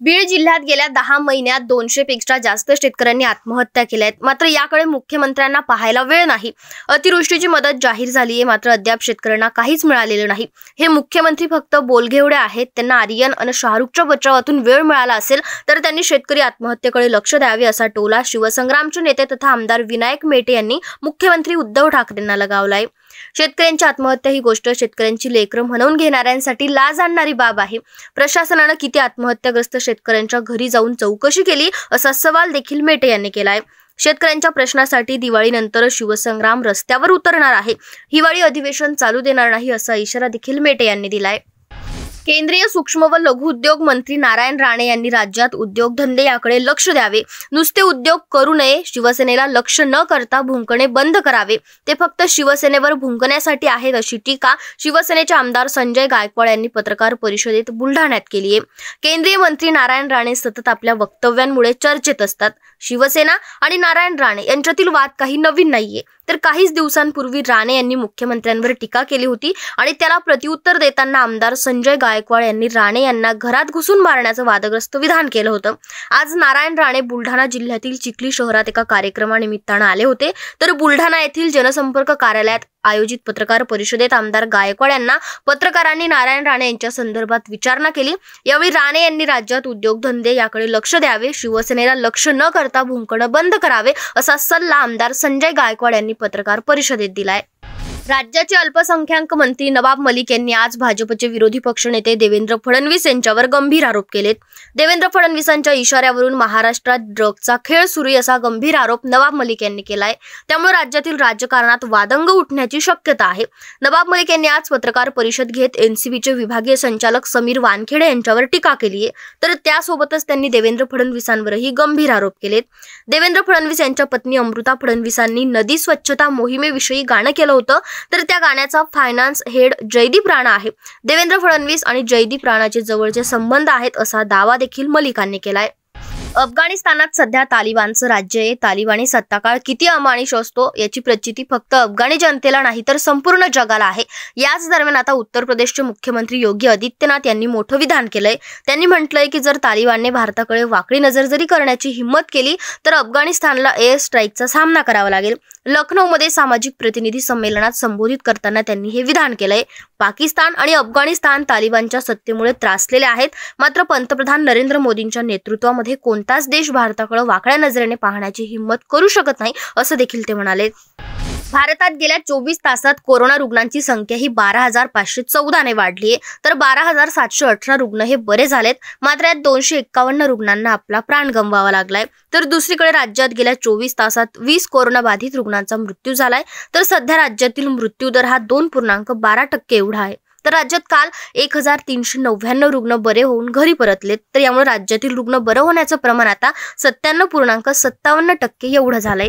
बीड जिल्ह्यात गेल्या दहा महिन्यात दोनशे पेक्षा जास्त शेतकऱ्यांनी आत्महत्या केल्या आहेत. मात्र याकडे मुख्यमंत्र्यांना पाहायला वेळ नाही. अतिवृष्टीची मदत जाहीर झाली आहे. मात्र अद्याप शेतकऱ्यांना काहीच मिळालेलं नाही. हे मुख्यमंत्री फक्त बोलघेवडे आहेत. त्यांना आर्यन आणि शाहरुखच्या बचावातून वेळ मिळाला असेल तर त्यांनी शेतकरी आत्महत्येकडे लक्ष द्यावे असा टोला शिवसंग्रामचे नेते तथा आमदार विनायक मेटे यांनी मुख्यमंत्री उद्धव ठाकरेंना लगावलाय. शेतकऱ्यांची आत्महत्या ही गोष्ट शेतकऱ्यांची लेकरं म्हणून घेणाऱ्यांसाठी लाज आणणारी बाब आहे. प्रशासनानं किती आत्महत्याग्रस्त शेतकऱ्यांच्या घरी जाऊन चौकशी केली असा सवाल देखील मेटे यांनी केलाय. शेतकऱ्यांच्या प्रश्नासाठी दिवाळीनंतर शिवसंग्राम रस्त्यावर उतरणार आहे. हिवाळी अधिवेशन चालू देणार नाही असा इशारा देखील मेटे यांनी दिलाय. केंद्रीय सूक्ष्म व लघु उद्योग मंत्री नारायण राणे यांनी राज्यात उद्योगधंदे याकडे लक्ष द्यावे. नुसते उद्योग करू नये शिवसेनेला लक्ष न करता भुंकणे बंद करावे. ते फक्त शिवसेनेवर भुंकण्यासाठी आहेत अशी टीका शिवसेनेचे आमदार संजय गायकवाड यांनी पत्रकार परिषदेत बुलढाण्यात केली आहे. केंद्रीय मंत्री नारायण राणे सतत आपल्या वक्तव्यांमुळे चर्चेत असतात. शिवसेना आणि नारायण राणे यांच्यातील वाद काही नवीन नाहीये. तर काहीच दिवसांपूर्वी राणे यांनी मुख्यमंत्र्यांवर टीका केली होती आणि त्याला प्रत्युत्तर देताना आमदार संजय गायकवाड गायकवाड यांनी राणे यांना घरात घुसून मारण्याचं वादग्रस्त विधान केलं होतं. आज नारायण राणे बुलढाणा जिल्ह्यातील चिखली शहरात एका कार्यक्रमानिमित्तानं आले होते. तर बुलढाणा येथील जनसंपर्क कार्यालयात आयोजित पत्रकार परिषदेत आमदार गायकवाड यांना पत्रकारांनी नारायण राणे यांच्या संदर्भात विचारणा केली. यावेळी राणे यांनी राज्यात उद्योगधंदे याकडे लक्ष द्यावे शिवसेनेला लक्ष न करता भुंकणं बंद करावे असा सल्ला आमदार संजय गायकवाड यांनी पत्रकार परिषदेत दिलाय. राज्याचे अल्पसंख्याक मंत्री नवाब मलिक यांनी आज भाजपचे विरोधी पक्षनेते देवेंद्र फडणवीस यांच्यावर गंभीर आरोप केलेत. देवेंद्र फडणवीसांच्या इशाऱ्यावरून महाराष्ट्रात ड्रगचा खेळ सुरू असा गंभीर आरोप नवाब मलिक यांनी केलाय. त्यामुळे राज्यातील राजकारणात वादंग उठण्याची शक्यता आहे. नवाब मलिक यांनी आज पत्रकार परिषद घेत एनसीबीचे विभागीय संचालक समीर वानखेडे यांच्यावर टीका केली आहे. तर त्यासोबतच त्यांनी देवेंद्र फडणवीसांवरही गंभीर आरोप केलेत. देवेंद्र फडणवीस यांच्या पत्नी अमृता फडणवीसांनी नदी स्वच्छता मोहिमेविषयी गाणं केलं होतं. तर त्या गाण्याचा फायनान्स हेड जयदीप राणा आहे. देवेंद्र फडणवीस आणि जयदीप राणाचे जवळचे संबंध आहेत असा दावा देखील मलिकांनी केलाय. अफगाणिस्तानात सध्या तालिबानचं राज्य आहे. तालिबानी सत्ताकाळ किती अमानिश असतो याची प्रचिती फक्त अफगाणी जनतेला नाही तर संपूर्ण जगाला आहे. याच दरम्यान आता उत्तर प्रदेशचे मुख्यमंत्री योगी आदित्यनाथ यांनी मोठं विधान केलंय. त्यांनी म्हटलंय की जर तालिबानने भारताकडे वाकडी नजर जरी करण्याची हिंमत केली तर अफगाणिस्तानला एअर स्ट्राईकचा सामना करावा लागेल. लखनौमध्ये सामाजिक प्रतिनिधी संमेलनात संबोधित करताना त्यांनी हे विधान केलंय. पाकिस्तान आणि अफगाणिस्तान तालिबानच्या सत्तेमुळे त्रासलेले आहेत. मात्र पंतप्रधान नरेंद्र मोदींच्या नेतृत्वामध्ये कोणताच देश भारताकडे वाकड्या नजरेने पाहण्याची हिंमत करू शकत नाही असं देखील ते म्हणाले. भारतात गेल्या चोवीस तासात कोरोना रुग्णांची संख्या ही बारा हजार पाचशे चौदाने वाढली आहे. तर बारा हजार सातशे अठरा रुग्ण हे बरे झालेत. मात्र यात दोनशे एक्कावन्न रुग्णांना आपला प्राण गमवावा लागलाय. तर दुसरीकडे राज्यात गेल्या चोवीस तासात वीस कोरोनाबाधित रुग्णांचा मृत्यू झालाय. तर सध्या राज्यातील मृत्यूदर हा दोन पूर्णांक बारा टक्के एवढा आहे. तर राज्यात काल एक हजार तीनशे नव्याण्णव रुग्ण बरे होऊन घरी परतलेत. तर यामुळे राज्यातील रुग्ण बरं होण्याचं प्रमाण आता सत्त्याण्णव पूर्णांक सत्तावन्न टक्के एवढं झालंय.